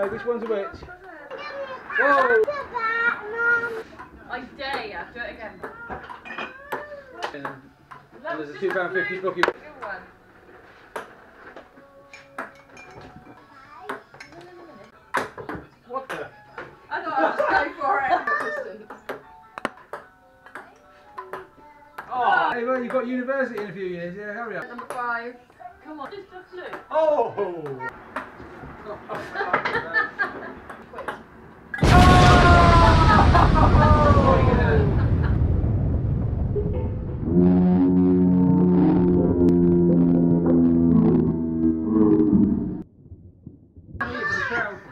Hey, which one's a which? Whoa! I dare you. Do it again. And there's a two pound fifty bookie. Good one. What the? I thought I'd just go for it. Oh, hey, well, you've got university in a few years. Yeah, hurry up. Number five. Come on. Just a flu. Oh! program.